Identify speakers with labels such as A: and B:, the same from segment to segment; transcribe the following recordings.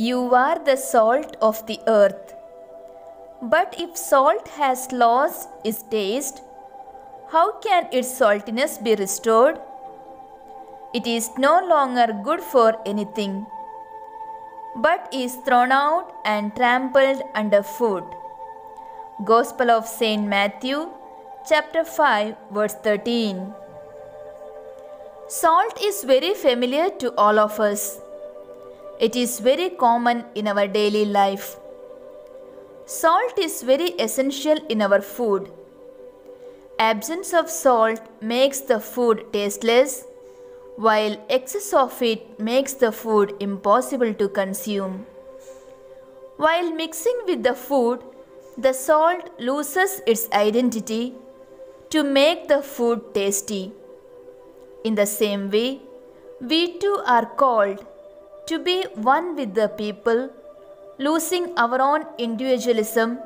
A: You are the salt of the earth. But if salt has lost its taste, how can its saltiness be restored? It is no longer good for anything, but is thrown out and trampled underfoot. Gospel of Saint Matthew, chapter 5, verse 13. Salt is very familiar to all of us. It is very common in our daily life. Salt is very essential in our food. Absence of salt makes the food tasteless, while excess of it makes the food impossible to consume. While mixing with the food, the salt loses its identity to make the food tasty. In the same way, we too are called to be one with the people, losing our own individualism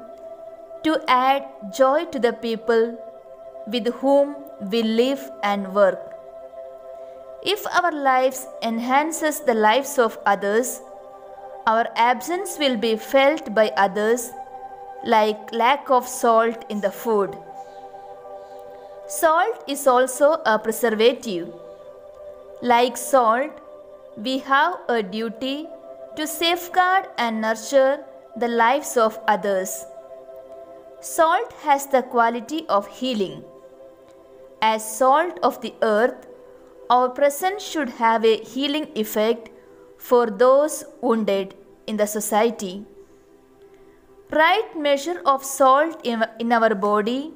A: to add joy to the people with whom we live and work. If our lives enhances the lives of others, our absence will be felt by others like lack of salt in the food. Salt is also a preservative. Like salt, we have a duty to safeguard and nurture the lives of others. Salt has the quality of healing. As salt of the earth, our presence should have a healing effect for those wounded in the society. Right measure of salt in, our body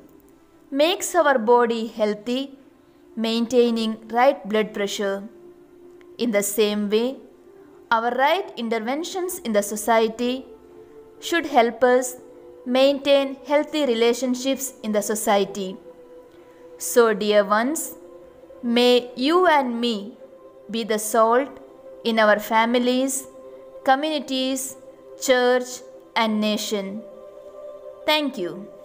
A: makes our body healthy, maintaining right blood pressure. In the same way, our right interventions in the society should help us maintain healthy relationships in the society. So, dear ones, may you and me be the salt in our families, communities, church, and nation. Thank you.